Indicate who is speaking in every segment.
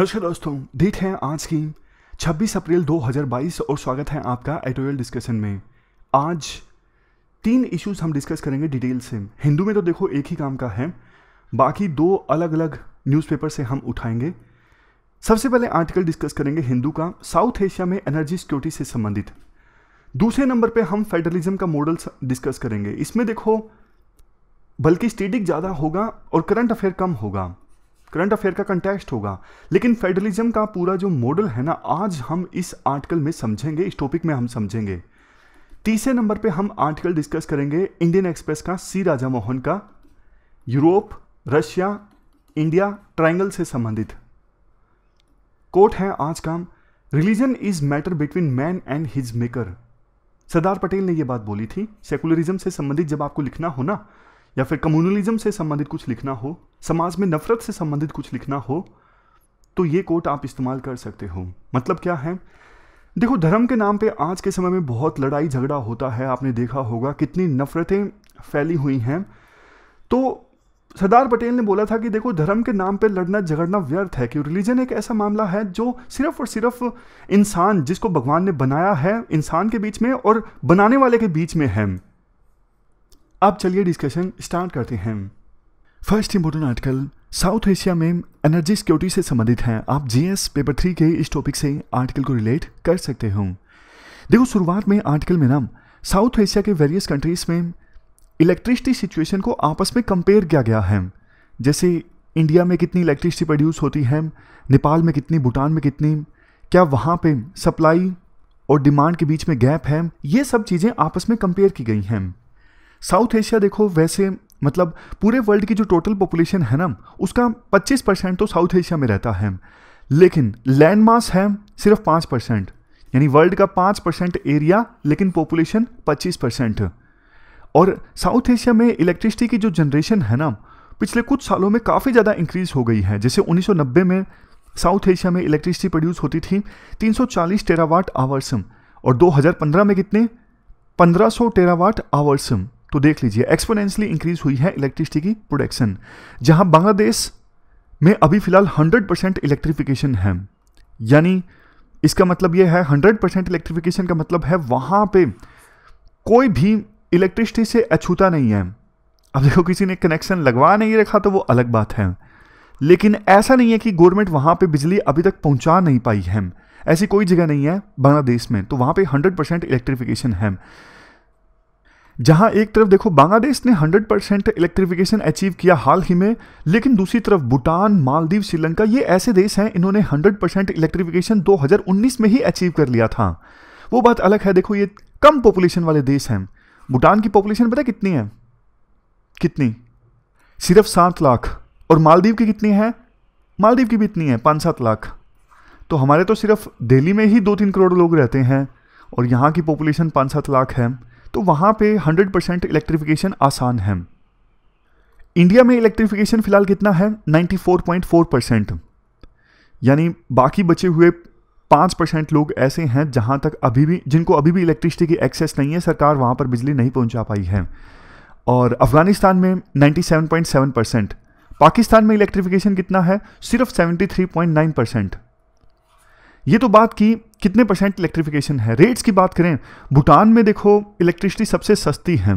Speaker 1: नमस्कार दोस्तों डेट है आज की 26 अप्रैल 2022 और स्वागत है आपका एटोरियल डिस्कशन में। आज तीन इश्यूज़ हम डिस्कस करेंगे डिटेल से। हिंदू में तो देखो एक ही काम का है, बाकी दो अलग अलग न्यूज़पेपर से हम उठाएँगे। सबसे पहले आर्टिकल डिस्कस करेंगे हिंदू का साउथ एशिया में एनर्जी सिक्योरिटी से संबंधित। दूसरे नंबर पे हम फेडरलिज्म का मॉडल डिस्कस करेंगे। इसमें देखो, बल्कि स्टेटिक ज़्यादा होगा और करंट अफेयर कम होगा। करंट अफेयर का कंटेक्स्ट होगा। लेकिन फेडरलिज्म का पूरा जो मॉडल है ना, आज हम इस आर्टिकल में समझेंगे, इस टॉपिक में हम समझेंगे। तीसरे नंबर पे हम आर्टिकल डिस्कस करेंगे इंडियन एक्सप्रेस का सी राजा मोहन का यूरोप रशिया इंडिया ट्राइंगल से संबंधित। कोट है आज का religion is matter between man and his maker Sardar Patel ने यह बात बोली थी सेकुलरिज्म से संबंधित जब आपको लिखना हो ना या फिर कम्युनलिज्म से संबंधित कुछ लिखना हो, समाज में नफरत से संबंधित कुछ लिखना हो तो ये कोट आप इस्तेमाल कर सकते हो। मतलब क्या है? देखो, धर्म के नाम पे आज के समय में बहुत लड़ाई झगड़ा होता है। आपने देखा होगा कितनी नफरतें फैली हुई हैं। तो सरदार पटेल ने बोला था कि देखो, धर्म के नाम पे लड़ना झगड़ना व्यर्थ है कि रिलीजन एक ऐसा मामला है जो सिर्फ़ और सिर्फ़ इंसान जिसको भगवान ने बनाया है, इंसान के बीच में और बनाने वाले के बीच में है। अब चलिए डिस्कशन स्टार्ट करते हैं। First important article South Asia में एनर्जी सिक्योरिटी से संबंधित है। आप जीएस पेपर थ्री के इस टॉपिक से आर्टिकल को रिलेट कर सकते हो। देखो, शुरुआत में आर्टिकल में नाम साउथ एशिया के वेरियस कंट्रीज़ में इलेक्ट्रिसिटी सिचुएशन को आपस में कंपेयर किया गया है। जैसे इंडिया में कितनी इलेक्ट्रिसिटी प्रोड्यूस होती है, नेपाल में कितनी, भूटान में कितनी, क्या वहाँ पे सप्लाई और डिमांड के बीच में गैप है? ये सब चीज़ें आपस में कंपेयर की गई हैं। साउथ एशिया देखो, वैसे मतलब पूरे वर्ल्ड की जो टोटल पॉपुलेशन है ना, उसका 25 परसेंट तो साउथ एशिया में रहता है। लेकिन लैंड मास है सिर्फ़ पाँच परसेंट, यानी वर्ल्ड का पाँच परसेंट एरिया लेकिन पॉपुलेशन पच्चीस परसेंट। और साउथ एशिया में इलेक्ट्रिसिटी की जो जनरेशन है ना, पिछले कुछ सालों में काफ़ी ज़्यादा इंक्रीज हो गई है। जैसे 1990 में साउथ एशिया में इलेक्ट्रिसिटी प्रोड्यूस होती थी 340 टेरावाट आवर्स और 2015 में कितने? 1500 टेरावाट आवर्स तो देख लीजिए एक्सपोनेंशली इंक्रीज हुई है इलेक्ट्रिसिटी की प्रोडक्शन जहाँ बांग्लादेश में अभी फ़िलहाल 100 परसेंट इलेक्ट्रिफिकेशन है। यानी इसका मतलब यह है 100 परसेंट इलेक्ट्रिफिकेशन का मतलब है वहाँ पे कोई भी इलेक्ट्रिसिटी से अछूता नहीं है। अब देखो, किसी ने कनेक्शन लगवा नहीं रखा तो वो अलग बात है। लेकिन ऐसा नहीं है कि गवर्नमेंट वहाँ पे बिजली अभी तक पहुँचा नहीं पाई है। ऐसी कोई जगह नहीं है बांग्लादेश में तो वहाँ पे 100 परसेंट इलेक्ट्रिफिकेशन है। जहाँ एक तरफ़ देखो बांग्लादेश ने 100 परसेंट इलेक्ट्रिफिकेशन अचीव किया हाल ही में, लेकिन दूसरी तरफ़ भूटान, मालदीव, श्रीलंका, ये ऐसे देश हैं इन्होंने 100 परसेंट इलेक्ट्रिफिकेशन 2019 में ही अचीव कर लिया था। वो बात अलग है, देखो ये कम पॉपुलेशन वाले देश हैं। भूटान की पॉपुलेशन पता कितनी है? कितनी? सिर्फ़ सात लाख। और मालदीव की कितनी है? मालदीव की भी इतनी है, पाँच सात लाख। तो हमारे तो सिर्फ़ दिल्ली में ही दो तीन करोड़ लोग रहते हैं, और यहाँ की पॉपुलेशन पाँच सात लाख है। तो वहाँ पे 100 परसेंट इलेक्ट्रिफिकेशन आसान है। इंडिया में इलेक्ट्रिफिकेशन फ़िलहाल कितना है? 94.4 परसेंट यानी बाकी बचे हुए पाँच परसेंट लोग ऐसे हैं जहाँ तक अभी भी, जिनको अभी भी इलेक्ट्रिसिटी की एक्सेस नहीं है, सरकार वहाँ पर बिजली नहीं पहुँचा पाई है। और अफ़गानिस्तान में 97.7 परसेंट पाकिस्तान में इलेक्ट्रिफिकेशन कितना है? सिर्फ़ 73.9 परसेंट ये तो बात की कितने परसेंट इलेक्ट्रिफिकेशन है। रेट्स की बात करें, भूटान में देखो इलेक्ट्रिसिटी सबसे सस्ती है।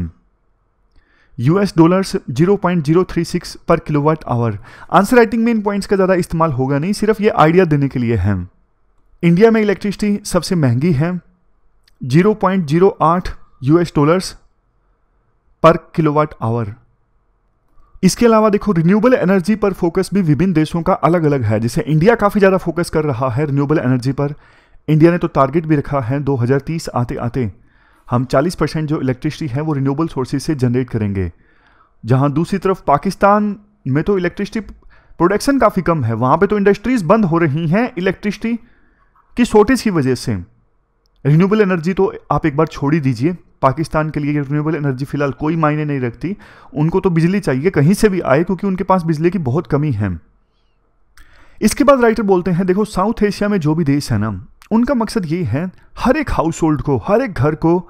Speaker 1: यूएस डॉलर्स 0.036 पर किलोवाट आवर आंसर राइटिंग में इन पॉइंट्स का ज़्यादा इस्तेमाल होगा नहीं, सिर्फ़ ये आइडिया देने के लिए है। इंडिया में इलेक्ट्रिसिटी सबसे महँगी है। 0.08 यूएस डॉलर्स पर किलोवाट आवर इसके अलावा देखो रिन्यूएबल एनर्जी पर फोकस भी विभिन्न देशों का अलग अलग है, जैसे इंडिया काफ़ी ज़्यादा फोकस कर रहा है रिन्यूएबल एनर्जी पर। इंडिया ने तो टारगेट भी रखा है 2030 आते आते हम 40 परसेंट जो इलेक्ट्रिसिटी है, वो रिन्यूएबल सोर्सेज से जनरेट करेंगे। जहाँ दूसरी तरफ़ पाकिस्तान में तो इलेक्ट्रिसिटी प्रोडक्शन काफ़ी कम है, वहाँ पे तो इंडस्ट्रीज़ बंद हो रही हैं इलेक्ट्रिसिटी की शॉर्टेज की वजह से। रिन्यूएबल एनर्जी तो आप एक बार छोड़ ही दीजिए। पाकिस्तान के लिए रिन्यूएबल एनर्जी फ़िलहाल कोई मायने नहीं रखती। उनको तो बिजली चाहिए, कहीं से भी आए, क्योंकि उनके पास बिजली की बहुत कमी है। इसके बाद राइटर बोलते हैं, देखो साउथ एशिया में जो भी देश है ना, उनका मकसद ये है, हर एक हाउस होल्ड को, हर एक घर को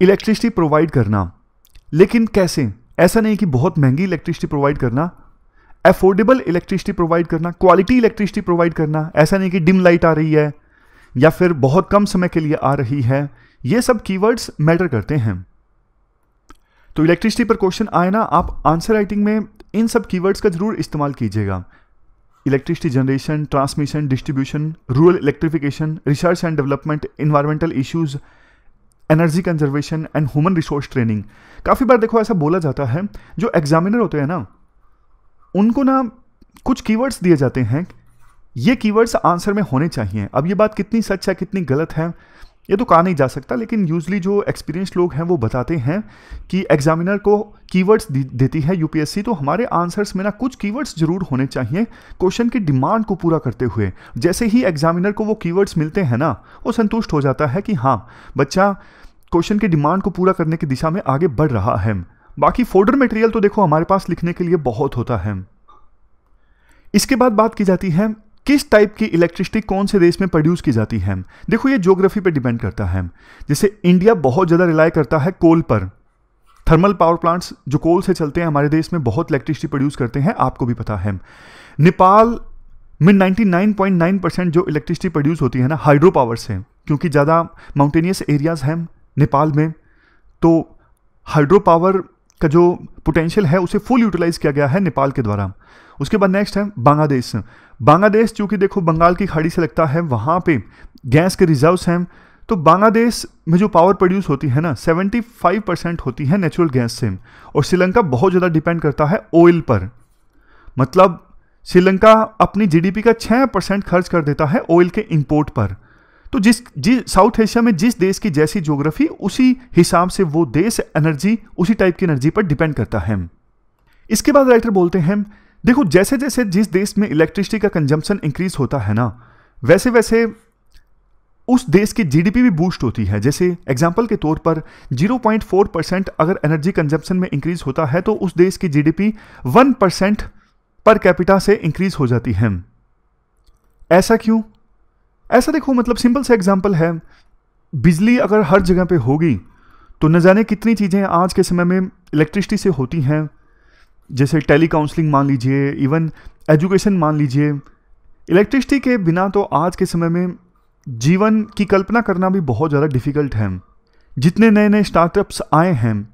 Speaker 1: इलेक्ट्रिसिटी प्रोवाइड करना। लेकिन कैसे? ऐसा नहीं कि बहुत महँगी इलेक्ट्रिसिटी प्रोवाइड करना अफोर्डेबल इलेक्ट्रिसिटी प्रोवाइड करना क्वालिटी इलेक्ट्रिसिटी प्रोवाइड करना। ऐसा नहीं कि डिम लाइट आ रही है, या फिर बहुत कम समय के लिए आ रही है। ये सब कीवर्ड्स मैटर करते हैं। तो इलेक्ट्रिसिटी पर क्वेश्चन आए ना, आप आंसर राइटिंग में इन सब कीवर्ड्स का ज़रूर इस्तेमाल कीजिएगा। Electricity generation transmission distribution rural electrification research and development environmental issues energy conservation and human resource training काफ़ी बार देखो ऐसा बोला जाता है, जो एग्जामिनर होते हैं ना, उनको ना कुछ कीवर्ड्स दिए जाते हैं। ये कीवर्ड्स आंसर में होने चाहिए। अब ये बात कितनी सच है, कितनी गलत है ये तो कहा नहीं जा सकता, लेकिन यूजली जो एक्सपीरियंस लोग हैं वो बताते हैं कि एग्जामिनर को कीवर्ड्स देती है यूपीएससी तो हमारे आंसर्स में ना कुछ कीवर्ड्स ज़रूर होने चाहिए क्वेश्चन की डिमांड को पूरा करते हुए। जैसे ही एग्जामिनर को वो कीवर्ड्स मिलते हैं ना, वो संतुष्ट हो जाता है कि हाँ बच्चा क्वेश्चन की डिमांड को पूरा करने की दिशा में आगे बढ़ रहा है। बाकी फोल्डर मटेरियल तो देखो, हमारे पास लिखने के लिए बहुत होता है। इसके बाद बात की जाती है किस टाइप की इलेक्ट्रिसिटी कौन से देश में प्रोड्यूस की जाती है? देखो, ये ज्योग्राफी पे डिपेंड करता है। जैसे इंडिया बहुत ज़्यादा रिलाय करता है कोल पर। थर्मल पावर प्लांट्स जो कोल से चलते हैं, हमारे देश में बहुत इलेक्ट्रिसिटी प्रोड्यूस करते हैं, आपको भी पता है। नेपाल में 99.9 परसेंट जो इलेक्ट्रिसिटी प्रोड्यूस होती है ना हाइड्रो पावर से, क्योंकि ज़्यादा माउंटेनियस एरियाज़ हैं नेपाल में तो हाइड्रो पावर का जो पोटेंशियल है, उसे फुल यूटिलाइज किया गया है नेपाल के द्वारा। उसके बाद नेक्स्ट है बांग्लादेश। बांग्लादेश, चूँकि देखो बंगाल की खाड़ी से लगता है, वहाँ पे गैस के रिजर्व्स हैं तो बांग्लादेश में जो पावर प्रोड्यूस होती है ना 75 परसेंट होती है नेचुरल गैस से। और श्रीलंका बहुत ज़्यादा डिपेंड करता है ऑयल पर। मतलब श्रीलंका अपनी जीडीपी का 6 परसेंट खर्च कर देता है ऑयल के इंपोर्ट पर। तो जिस जिस, साउथ एशिया में जिस देश की जैसी ज्योग्राफी उसी हिसाब से वो देश एनर्जी उसी टाइप की एनर्जी पर डिपेंड करता है। इसके बाद राइटर बोलते हैं, देखो, जैसे जैसे जिस देश में इलेक्ट्रिसिटी का कंजम्पशन इंक्रीज होता है ना, वैसे वैसे उस देश की जीडीपी भी बूस्ट होती है। जैसे एग्ज़ाम्पल के तौर पर 0.4 परसेंट अगर एनर्जी कंजम्पशन में इंक्रीज होता है तो उस देश की जीडीपी 1 परसेंट पर कैपिटा से इंक्रीज हो जाती है। ऐसा क्यों? ऐसा देखो मतलब सिंपल सा एग्ज़ाम्पल है। बिजली अगर हर जगह पे होगी तो न जाने कितनी चीज़ें आज के समय में इलेक्ट्रिसिटी से होती हैं। जैसे टेली काउंसलिंग मान लीजिए इवन एजुकेशन मान लीजिए। इलेक्ट्रिसिटी के बिना तो आज के समय में जीवन की कल्पना करना भी बहुत ज़्यादा डिफ़िकल्ट है। जितने नए नए स्टार्टअप्स आए हैं,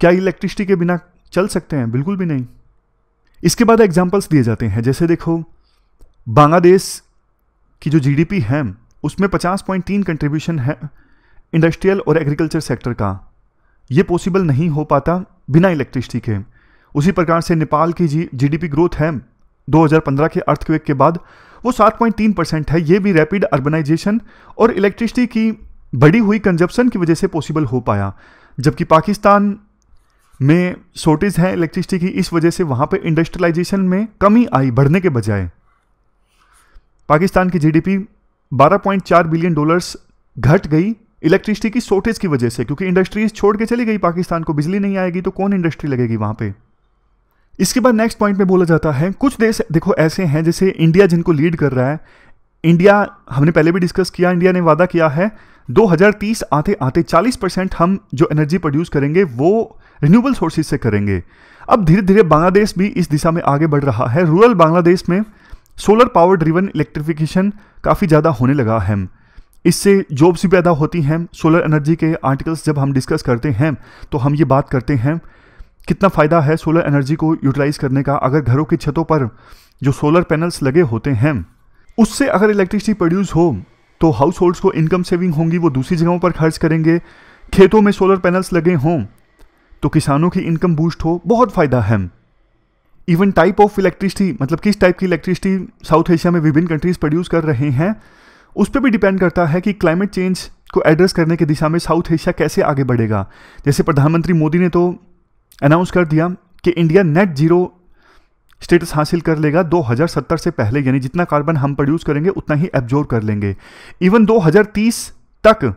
Speaker 1: क्या इलेक्ट्रिसिटी के बिना चल सकते हैं? बिल्कुल भी नहीं। इसके बाद एग्जाम्पल्स दिए जाते हैं। जैसे देखो, बांग्लादेश की जो जीडीपी है, उसमें 50.3 कंट्रीब्यूशन है इंडस्ट्रियल और एग्रीकल्चर सेक्टर का। ये पॉसिबल नहीं हो पाता बिना इलेक्ट्रिसिटी के। उसी प्रकार से नेपाल की जी जीडीपी ग्रोथ है 2015 के अर्थक्वेक के बाद, वो 7.3 परसेंट है। ये भी रैपिड अर्बनाइजेशन और इलेक्ट्रिसिटी की बढ़ी हुई कंजप्शन की वजह से पॉसिबल हो पाया। जबकि पाकिस्तान में शॉर्टेज है इलेक्ट्रिसिटी की, इस वजह से वहाँ पे इंडस्ट्रियलाइजेशन में कमी आई बढ़ने के बजाय। पाकिस्तान की जीडीपी 12.4 बिलियन डॉलर्स घट गई इलेक्ट्रिसिटी की शॉर्टेज की वजह से, क्योंकि इंडस्ट्रीज़ छोड़ के चली गई पाकिस्तान को, बिजली नहीं आएगी तो कौन इंडस्ट्री लगेगी वहाँ पे? इसके बाद नेक्स्ट पॉइंट में बोला जाता है, कुछ देश देखो ऐसे हैं जैसे इंडिया जिनको लीड कर रहा है। इंडिया हमने पहले भी डिस्कस किया इंडिया ने वादा किया है 2030 आते आते 40 परसेंट हम जो एनर्जी प्रोड्यूस करेंगे, वो रिन्यूएबल सोर्सेज से करेंगे। अब धीरे धीरे बांग्लादेश भी इस दिशा में आगे बढ़ रहा है। रूरल बांग्लादेश में सोलर पावर ड्रिवन इलेक्ट्रिफिकेशन काफ़ी ज़्यादा होने लगा है। इससे जॉब्स भी पैदा होती हैं। सोलर एनर्जी के आर्टिकल्स जब हम डिस्कस करते हैं तो हम ये बात करते हैं, कितना फ़ायदा है सोलर एनर्जी को यूटिलाइज करने का? अगर घरों की छतों पर जो सोलर पैनल्स लगे होते हैं, उससे अगर इलेक्ट्रिसिटी प्रोड्यूस हो तो हाउस होल्ड्स को इनकम सेविंग होंगी, वो दूसरी जगहों पर खर्च करेंगे। खेतों में सोलर पैनल्स लगे हों तो किसानों की इनकम बूस्ट हो, बहुत फ़ायदा है। इवन टाइप ऑफ़ इलेक्ट्रिसिटी मतलब किस टाइप की इलेक्ट्रिसिटी साउथ एशिया में विभिन्न कंट्रीज़ प्रोड्यूस कर रहे हैं, उस पर भी डिपेंड करता है कि क्लाइमेट चेंज को एड्रेस करने की दिशा में साउथ एशिया कैसे आगे बढ़ेगा। जैसे प्रधानमंत्री मोदी ने तो अनाउंस कर दिया कि इंडिया नेट ज़ीरो स्टेटस हासिल कर लेगा 2070 से पहले, यानी जितना कार्बन हम प्रोड्यूस करेंगे, उतना ही एब्जॉर्व कर लेंगे। इवन 2030 तक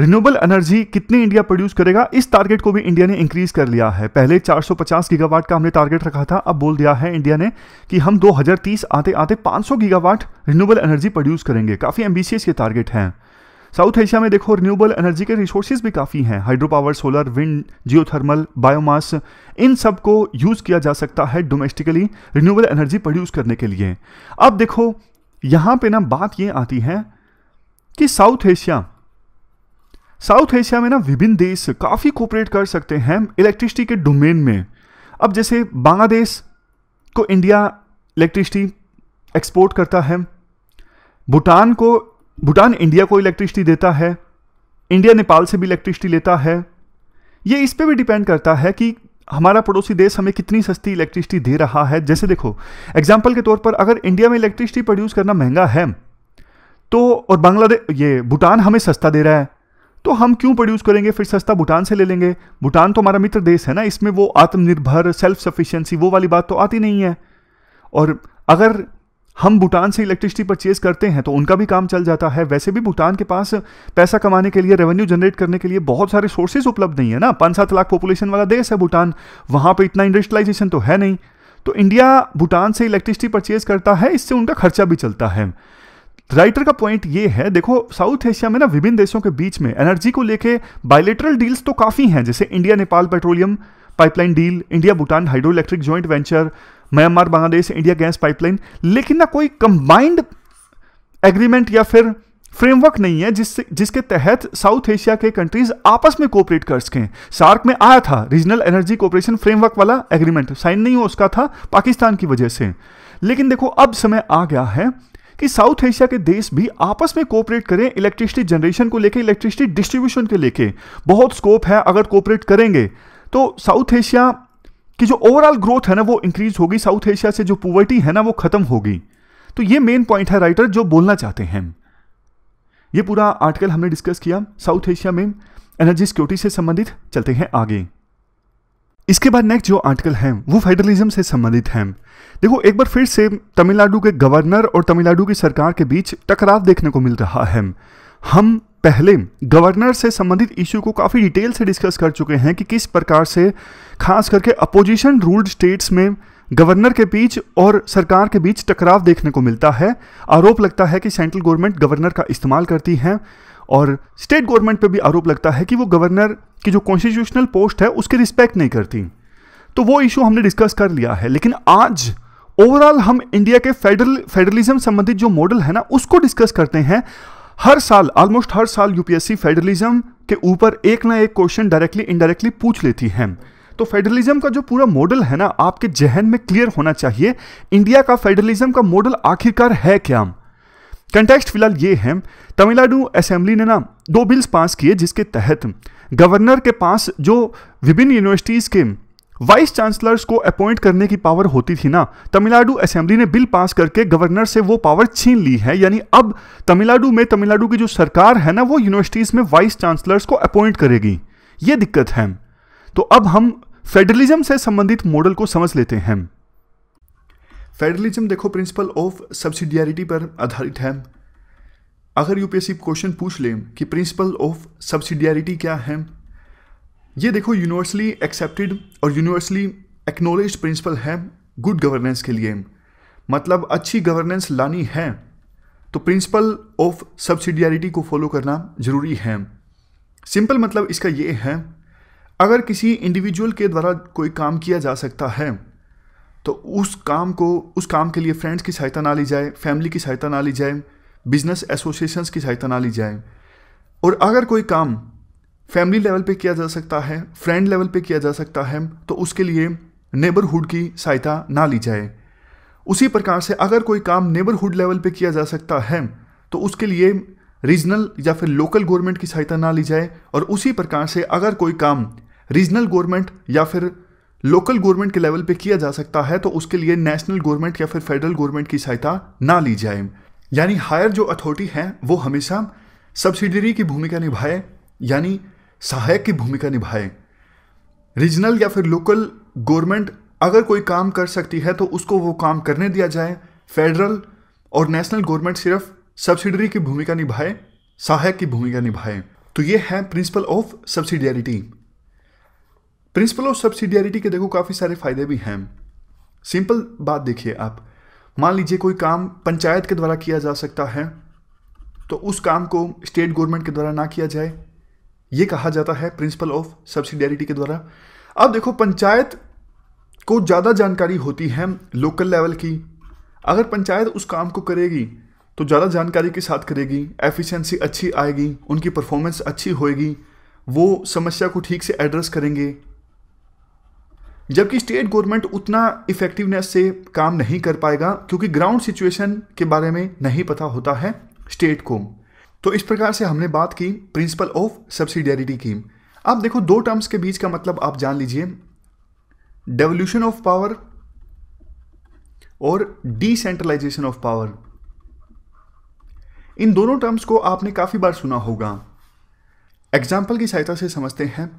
Speaker 1: रिन्यूएबल एनर्जी कितनी इंडिया प्रोड्यूस करेगा? इस टारगेट को भी इंडिया ने इंक्रीज कर लिया है। पहले 450 गीगावाट का हमने टारगेट रखा था, अब बोल दिया है इंडिया ने कि हम 2030 आते आते 500 गीगावाट रिन्यूएबल एनर्जी प्रोड्यूस करेंगे। काफ़ी एम्बिशियस ये टारगेट हैं। साउथ एशिया में देखो रिन्यूएबल एनर्जी के रिसोर्सेज भी काफ़ी हैं। Hydro power solar wind geothermal biomass इन सबको यूज़ किया जा सकता है डोमेस्टिकली रिन्यूएबल एनर्जी प्रोड्यूस करने के लिए। अब देखो, यहाँ पे ना बात ये आती है कि साउथ एशिया साउथ एशिया में ना विभिन्न देश काफ़ी कोऑपरेट कर सकते हैं इलेक्ट्रिसिटी के डोमेन में। अब जैसे बांग्लादेश को इंडिया इलेक्ट्रिसिटी एक्सपोर्ट करता है, भूटान को, भूटान इंडिया को इलेक्ट्रिसिटी देता है इंडिया नेपाल से भी इलेक्ट्रिसिटी लेता है। ये इस पर भी डिपेंड करता है कि हमारा पड़ोसी देश हमें कितनी सस्ती इलेक्ट्रिसिटी दे रहा है। जैसे देखो एग्ज़ाम्पल के तौर पर अगर इंडिया में इलेक्ट्रिसिटी प्रोड्यूस करना महँगा है तो और बांग्लादेश ये भूटान हमें सस्ता दे रहा है। तो हम क्यों प्रोड्यूस करेंगे? फिर सस्ता भूटान से ले लेंगे। भूटान तो हमारा मित्र देश है ना, इसमें वो आत्मनिर्भर सेल्फ सफिशियंसी वो वाली बात तो आती नहीं है। और अगर हम भूटान से इलेक्ट्रिसिटी परचेज करते हैं तो उनका भी काम चल जाता है। वैसे भी भूटान के पास पैसा कमाने के लिए रेवेन्यू जनरेट करने के लिए बहुत सारे सोर्सेज उपलब्ध नहीं है ना। पाँच सात लाख पॉपुलेशन वाला देश है भूटान। वहाँ पर इतना इंडस्ट्रियलाइजेशन तो है नहीं। तो इंडिया भूटान से इलेक्ट्रिसिटी परचेज करता है, इससे उनका खर्चा भी चलता है। राइटर का पॉइंट ये है, देखो साउथ एशिया में ना विभिन्न देशों के बीच में एनर्जी को लेके बायोलेटरल डील्स तो काफ़ी हैं, जैसे India Nepal petroleum pipeline deal India Bhutan hydro electric joint venture Myanmar Bangladesh India gas pipeline लेकिन ना कोई कंबाइंड एग्रीमेंट या फिर फ्रेमवर्क नहीं है जिससे जिसके तहत साउथ एशिया के कंट्रीज़ आपस में कोऑपरेट कर सकें। सार्क में आया था रीजनल एनर्जी कोऑपरेशन फ्रेमवर्क वाला एग्रीमेंट साइन नहीं हो उसका था, पाकिस्तान की वजह से। लेकिन देखो, अब समय आ गया है कि साउथ एशिया के देश भी आपस में कोऑपरेट करें इलेक्ट्रिसिटी जनरेशन को लेकर इलेक्ट्रिसिटी डिस्ट्रीब्यूशन के लेके। बहुत स्कोप है अगर कोऑपरेट करेंगे। तो साउथ एशिया की जो ओवरऑल ग्रोथ है ना, वो इंक्रीज होगी। साउथ एशिया से जो पुवर्टी है ना, वो खत्म होगी। तो ये मेन पॉइंट है राइटर जो बोलना चाहते हैं। ये पूरा आर्टिकल हमने डिस्कस किया साउथ एशिया में एनर्जी सिक्योरिटी से संबंधित। चलते हैं आगे। इसके बाद नेक्स्ट जो आर्टिकल है, वो फेडरलिज्म से संबंधित है। देखो, एक बार फिर से तमिलनाडु के गवर्नर और तमिलनाडु की सरकार के बीच टकराव देखने को मिल रहा है। हम पहले गवर्नर से संबंधित इश्यू को काफ़ी डिटेल से डिस्कस कर चुके हैं कि किस प्रकार से, खास करके अपोजिशन रूल्ड स्टेट्स में गवर्नर के बीच और सरकार के बीच टकराव देखने को मिलता है। आरोप लगता है कि सेंट्रल गवर्नमेंट गवर्नर का इस्तेमाल करती है। और स्टेट गवर्नमेंट पे भी आरोप लगता है कि वो गवर्नर की जो कॉन्स्टिट्यूशनल पोस्ट है, उसकी रिस्पेक्ट नहीं करती। तो वो इशू हमने डिस्कस कर लिया है, लेकिन आज ओवरऑल हम इंडिया के फेडरल फेडरलिज्म संबंधित जो मॉडल है ना, उसको डिस्कस करते हैं। हर साल ऑलमोस्ट हर साल यूपीएससी फेडरलिज्म के ऊपर एक ना एक क्वेश्चन डायरेक्टली इनडायरेक्टली पूछ लेती है। तो फेडरलिज्म का जो पूरा मॉडल है ना, आपके जहन में क्लियर होना चाहिए इंडिया का फेडरलिज्म का मॉडल आखिरकार है क्या? कंटेक्स्ट फ़िलहाल ये है, तमिलनाडु असेंबली ने ना दो बिल्स पास किए जिसके तहत गवर्नर के पास जो विभिन्न यूनिवर्सिटीज़ के वाइस चांसलर्स को अपॉइंट करने की पावर होती थी ना, तमिलनाडु असेंबली ने बिल पास करके गवर्नर से वो पावर छीन ली है। यानी अब तमिलनाडु में तमिलनाडु की जो सरकार है ना, वो यूनिवर्सिटीज़ में वाइस चांसलर्स को अपॉइंट करेगी। ये दिक्कत है। तो अब हम फेडरलिज्म से संबंधित मॉडल को समझ लेते हैं। फेडरलिज्म देखो प्रिंसिपल ऑफ़ सब्सिडियरिटी पर आधारित है। अगर यूपीएससी क्वेश्चन पूछ ले कि प्रिंसिपल ऑफ़ सब्सिडियरिटी क्या है, ये देखो यूनिवर्सली एक्सेप्टेड और यूनिवर्सली एक्नोलेज प्रिंसिपल है गुड गवर्नेंस के लिए। मतलब अच्छी गवर्नेंस लानी है तो प्रिंसिपल ऑफ़ सब्सिडियरिटी को फॉलो करना ज़रूरी है। सिंपल मतलब इसका ये है, अगर किसी इंडिविजुअल के द्वारा कोई काम किया जा सकता है तो उस काम को, उस काम के लिए फ्रेंड्स की सहायता ना ली जाए फैमिली की सहायता ना ली जाए बिज़नेस एसोसिएशंस की सहायता ना ली जाए। और अगर कोई काम फैमिली लेवल पे किया जा सकता है फ्रेंड लेवल पे किया जा सकता है तो उसके लिए नेबरहुड की सहायता ना ली जाए। उसी प्रकार से अगर कोई काम नेबरहुड लेवल पे किया जा सकता है तो उसके लिए रीजनल या फिर लोकल गवर्नमेंट की सहायता ना ली जाए। और उसी प्रकार से अगर कोई काम रीजनल गवर्नमेंट या फिर लोकल गवर्नमेंट के लेवल पे किया जा सकता है तो उसके लिए नेशनल गवर्नमेंट या फिर फेडरल गवर्नमेंट की सहायता ना ली जाए। यानी हायर जो अथॉरिटी है, वो हमेशा सब्सिडरी की भूमिका निभाए, यानी सहायक की भूमिका निभाए। रीजनल या फिर लोकल गवर्नमेंट अगर कोई काम कर सकती है तो उसको वो काम करने दिया जाए। फेडरल और नेशनल गवर्नमेंट सिर्फ़ सब्सिडरी की भूमिका निभाए, सहायक की भूमिका निभाए। तो ये है principle of subsidiarity. Principle of subsidiarity के देखो काफ़ी सारे फ़ायदे भी हैं। सिंपल बात देखिए आप। मान लीजिए कोई काम पंचायत के द्वारा किया जा सकता है तो उस काम को स्टेट गवर्नमेंट के द्वारा ना किया जाए। ये कहा जाता है प्रिंसिपल ऑफ़ सब्सिडियरिटी के द्वारा। अब देखो पंचायत को ज़्यादा जानकारी होती है लोकल लेवल की। अगर पंचायत उस काम को करेगी तो ज़्यादा जानकारी के साथ करेगी एफिशिएंसी अच्छी आएगी, उनकी परफॉर्मेंस अच्छी होएगी, वो समस्या को ठीक से एड्रेस करेंगे। जबकि स्टेट गवर्नमेंट उतना इफेक्टिवनेस से काम नहीं कर पाएगा, क्योंकि ग्राउंड सिचुएशन के बारे में नहीं पता होता है स्टेट को। तो इस प्रकार से हमने बात की प्रिंसिपल ऑफ़ सब्सिडियरिटी की। अब देखो, दो टर्म्स के बीच का मतलब आप जान लीजिए। डेवल्यूशन ऑफ़ पावर और डिसेंट्रलाइजेशन ऑफ़ पावर इन दोनों टर्म्स को आपने काफ़ी बार सुना होगा। एग्ज़ाम्पल की सहायता से समझते हैं।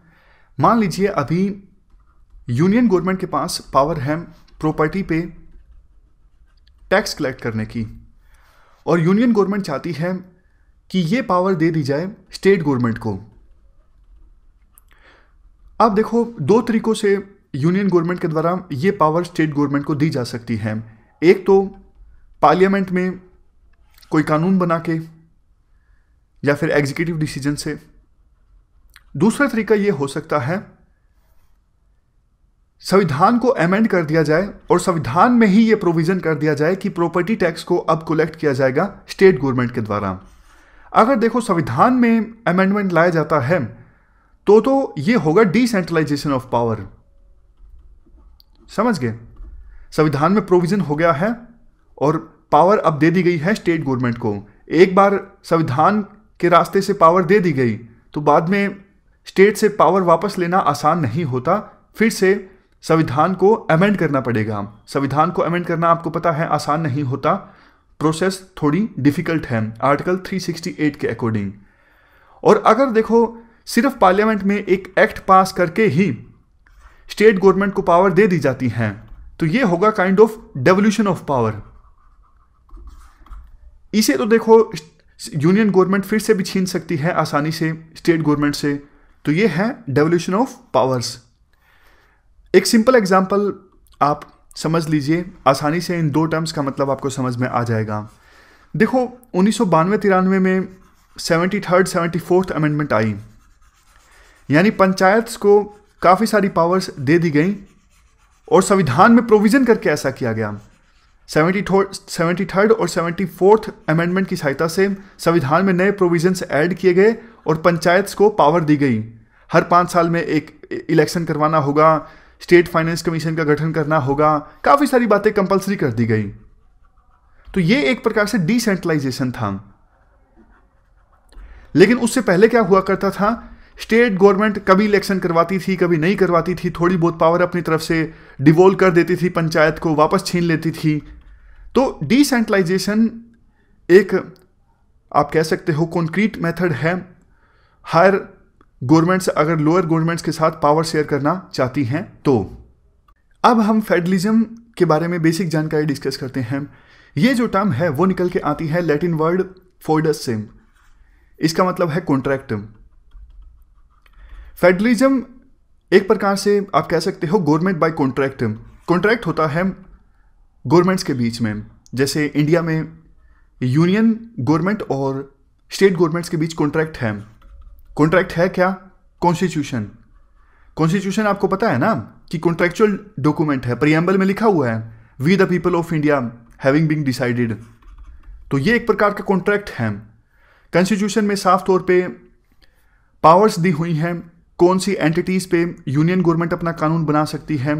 Speaker 1: मान लीजिए, अभी यूनियन गवर्नमेंट के पास पावर है प्रॉपर्टी पे टैक्स कलेक्ट करने की। और यूनियन गवर्नमेंट चाहती है कि ये पावर दे दी जाए स्टेट गवर्नमेंट को। अब देखो, दो तरीकों से यूनियन गवर्नमेंट के द्वारा ये पावर स्टेट गवर्नमेंट को दी जा सकती है। एक तो पार्लियामेंट में कोई कानून बना के या फिर एग्जीक्यूटिव डिसीज़न से। दूसरा तरीका ये हो सकता है संविधान को अमेंड कर दिया जाए और संविधान में ही ये प्रोविज़न कर दिया जाए कि प्रॉपर्टी टैक्स को अब कलेक्ट किया जाएगा स्टेट गवर्नमेंट के द्वारा। अगर देखो संविधान में अमेंडमेंट लाया जाता है तो तो ये होगा डिसेंट्रलाइजेशन ऑफ़ पावर समझ गए? संविधान में प्रोविज़न हो गया है और पावर अब दे दी गई है स्टेट गवर्नमेंट को। एक बार संविधान के रास्ते से पावर दे दी गई तो बाद में स्टेट से पावर वापस लेना आसान नहीं होता। फिर से संविधान को अमेंड करना पड़ेगा। संविधान को अमेंड करना आपको पता है, आसान नहीं होता। प्रोसेस थोड़ी डिफ़िकल्ट है। आर्टिकल 368 के अकॉर्डिंग और अगर देखो, सिर्फ़ पार्लियामेंट में एक एक्ट पास करके ही स्टेट गवर्नमेंट को पावर दे दी जाती है तो ये होगा kind of devolution of power इसे तो देखो यूनियन गवर्नमेंट फिर से भी छीन सकती है आसानी से स्टेट गवर्नमेंट से। तो ये है डेवोल्यूशन ऑफ़ पावर्स एक सिंपल एग्ज़ाम्पल आप समझ लीजिए, आसानी से इन दो टर्म्स का मतलब आपको समझ में आ जाएगा। देखो, उन्नीस सौ बानवे तिरानवे में seventy third seventy fourth amendment आई। यानी पंचायत को काफ़ी सारी पावर्स दे दी गई और संविधान में प्रोविज़न करके ऐसा किया गया। सेवेंटी सेवेंटी थर्ड और सेवेंटी फोर्थ अमेंडमेंट की सहायता से संविधान में नए प्रोविजंस ऐड किए गए और पंचायत को पावर दी गई। हर पाँच साल में एक इलेक्शन करवाना होगा स्टेट फाइनेंस कमीशन का गठन करना होगा। काफ़ी सारी बातें कंपलसरी कर दी गई। तो ये एक प्रकार से डिसेंट्रलाइजेशन था। लेकिन उससे पहले क्या हुआ करता था? स्टेट गवर्नमेंट कभी इलेक्शन करवाती थी, कभी नहीं करवाती थी। थोड़ी बहुत पावर अपनी तरफ़ से डिवोल्व कर देती थी, पंचायत को वापस छीन लेती थी। तो डिसेंट्रलाइजेशन एक, आप कह सकते हो कॉन्क्रीट मेथड है। हायर गवर्नमेंट्स अगर लोअर गवर्नमेंट्स के साथ पावर शेयर करना चाहती हैं तो। अब हम फेडरलिज्म के बारे में बेसिक जानकारी डिस्कस करते हैं। ये जो टर्म है, वो निकल के आती है लैटिन वर्ड फोर्डस से इसका मतलब है कॉन्ट्रैक्ट फेडरलिज्म एक प्रकार से आप कह सकते हो गवर्नमेंट बाय कॉन्ट्रैक्ट कॉन्ट्रैक्ट होता है गवर्नमेंट्स के बीच में। जैसे इंडिया में यूनियन गवर्नमेंट और स्टेट गवर्नमेंट्स के बीच कॉन्ट्रैक्ट है। कॉन्ट्रैक्ट है क्या? कॉन्स्टिट्यूशन कॉन्स्टिट्यूशन आपको पता है ना कि कॉन्ट्रेक्चुअल डॉक्यूमेंट है प्रियम्बल में लिखा हुआ है we the people of India having been decided तो ये एक प्रकार का कॉन्ट्रैक्ट है। कॉन्स्टिट्यूशन में साफ़ तौर पे पावर्स दी हुई हैं। कौन सी एंटिटीज़ पे यूनियन गवर्नमेंट अपना कानून बना सकती है?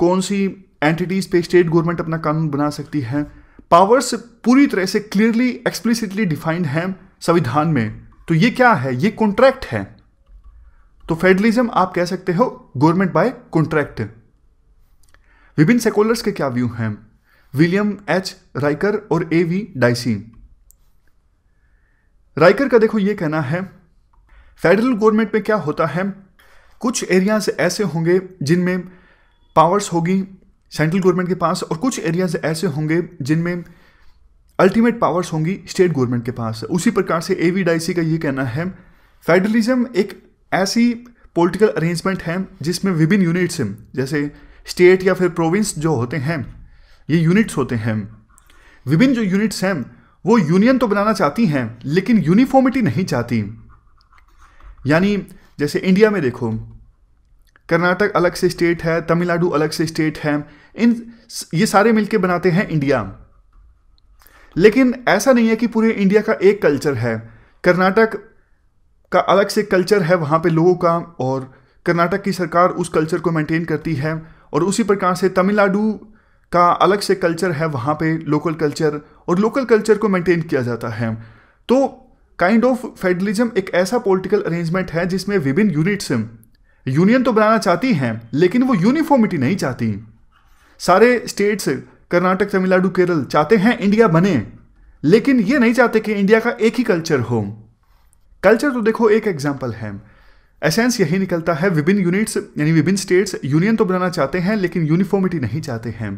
Speaker 1: कौन सी एंटिटीज़ पे स्टेट गवर्नमेंट अपना कानून बना सकती है? पावर्स पूरी तरह से क्लियरली एक्सप्लिसिटली डिफाइंड है संविधान में। तो ये क्या है? ये कॉन्ट्रैक्ट है। तो फेडरलिज्म आप कह सकते हो गवर्नमेंट बाय कॉन्ट्रैक्ट विभिन्न सेकोलर्स के क्या व्यू हैं? विलियम एच राइकर और ए वी डाइसी राइकर का देखो, ये कहना है फेडरल गवर्नमेंट में क्या होता है? कुछ एरियाज़ ऐसे होंगे जिनमें पावर्स होगी सेंट्रल गवर्नमेंट के पास और कुछ एरियाज़ ऐसे होंगे जिनमें अल्टीमेट पावर्स होंगी स्टेट गवर्नमेंट के पास। उसी प्रकार से ए वी डाइसी का ये कहना है फेडरलिज्म एक ऐसी पॉलिटिकल अरेंजमेंट है जिसमें विभिन्न यूनिट्स हैं, जैसे स्टेट या फिर प्रोविंस जो होते हैं, ये यूनिट्स होते हैं। विभिन्न जो यूनिट्स हैं, वो यूनियन तो बनाना चाहती हैं, लेकिन यूनिफॉर्मिटी नहीं चाहती। यानी जैसे इंडिया में देखो, कर्नाटक अलग से स्टेट है, तमिलनाडु अलग से स्टेट है, इन ये सारे मिलके बनाते हैं इंडिया लेकिन ऐसा नहीं है कि पूरे इंडिया का एक कल्चर है। कर्नाटक का अलग से कल्चर है वहाँ पे लोगों का, और कर्नाटक की सरकार उस कल्चर को मेंटेन करती है, और उसी प्रकार से तमिलनाडु का अलग से कल्चर है वहाँ पे लोकल कल्चर और लोकल कल्चर को मेंटेन किया जाता है। तो काइंड ऑफ़ फेडरलिज्म एक ऐसा पॉलिटिकल अरेंजमेंट है जिसमें विभिन्न यूनिट्स यूनियन तो बनाना चाहती हैं, लेकिन वो यूनिफॉर्मिटी नहीं चाहती। सारे स्टेट्स कर्नाटक, तमिलनाडु, केरल चाहते हैं इंडिया बने, लेकिन ये नहीं चाहते कि इंडिया का एक ही कल्चर हो। कल्चर तो देखो, एक एग्ज़ाम्पल है। एसेंस यही निकलता है। विभिन्न यूनिट्स यानी विभिन्न स्टेट्स यूनियन तो बनाना चाहते हैं, लेकिन यूनिफॉर्मिटी नहीं चाहते हैं।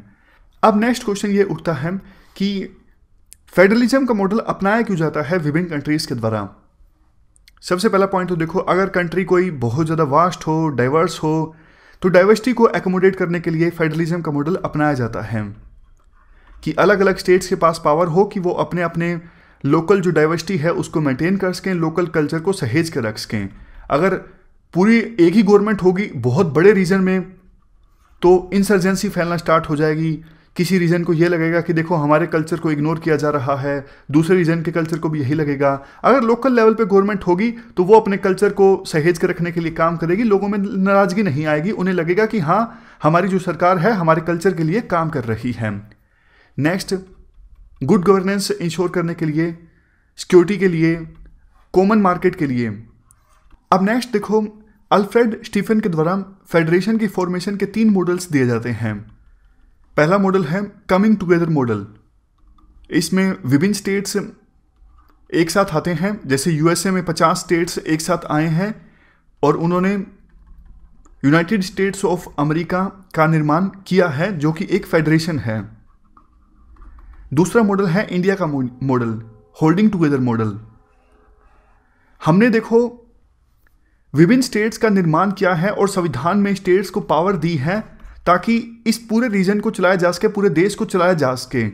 Speaker 1: अब नेक्स्ट क्वेश्चन ये उठता है कि फेडरलिज्म का मॉडल अपनाया क्यों जाता है विभिन्न कंट्रीज़ के द्वारा? सबसे पहला पॉइंट तो देखो, अगर कंट्री कोई बहुत ज़्यादा वास्ट हो डाइवर्स हो तो डाइवर्सिटी को एकोमोडेट करने के लिए फेडरलिज्म का मॉडल अपनाया जाता है। कि अलग अलग स्टेट्स के पास पावर हो कि वो अपने अपने लोकल जो डाइवर्सिटी है उसको मेंटेन कर सकें लोकल कल्चर को सहेज कर रख सकें। अगर पूरी एक ही गवर्नमेंट होगी बहुत बड़े रीजन में तो इंसर्जेंसी फैलना स्टार्ट हो जाएगी। किसी रीजन को ये लगेगा कि देखो हमारे कल्चर को इग्नोर किया जा रहा है, दूसरे रीजन के कल्चर को भी यही लगेगा। अगर लोकल लेवल पे गवर्नमेंट होगी तो वो अपने कल्चर को सहेज कर रखने के लिए काम करेगी, लोगों में नाराज़गी नहीं आएगी। उन्हें लगेगा कि हाँ हमारी जो सरकार है, हमारे कल्चर के लिए काम कर रही है। नेक्स्ट गुड गवर्नेंस इंश्योर करने के लिए सिक्योरिटी के लिए कॉमन मार्केट के लिए। अब नेक्स्ट देखो अल्फ्रेड स्टीफन के द्वारा फेडरेशन की फॉर्मेशन के तीन मॉडल्स दिए जाते हैं। पहला मॉडल है कमिंग टुगेदर मॉडल इसमें विभिन्न स्टेट्स एक साथ आते हैं, जैसे यूएसए में 50 स्टेट्स एक साथ आए हैं, और उन्होंने यूनाइटेड स्टेट्स ऑफ़ अमेरिका का निर्माण किया है, जो कि एक फेडरेशन है। दूसरा मॉडल है इंडिया का मॉडल होल्डिंग टुगेदर मॉडल हमने देखो, विभिन्न स्टेट्स का निर्माण किया है और संविधान में स्टेट्स को पावर दी है ताकि इस पूरे रीजन को चलाया जा सके, पूरे देश को चलाया जा सके।